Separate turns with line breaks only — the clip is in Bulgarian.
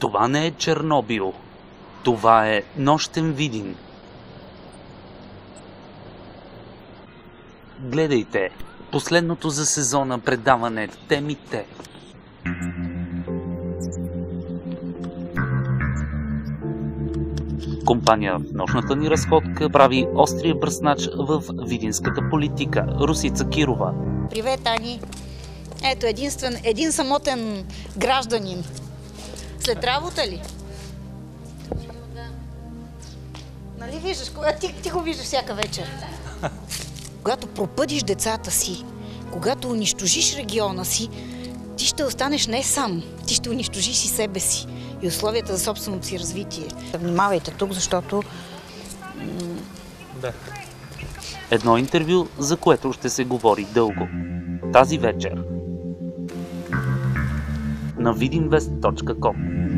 Това не е Чернобил. Това е нощен видин. Гледайте последното за сезона предаване Темите. Компания в нощната ни разходка прави острия бръснач в видинската политика. Русица Кирова.
Привет, Ани! Ето единствен, един самотен гражданин. След работа ли? Нали виждаш, кога ти, ти го виждаш всяка вечер. Когато пропъдиш децата си, когато унищожиш региона си, ти ще останеш не сам, ти ще унищожиш и себе си и условията за собственото си развитие. Внимавайте тук, защото
Едно интервю, за което ще се говори дълго. Тази вечер. На vidinvest.com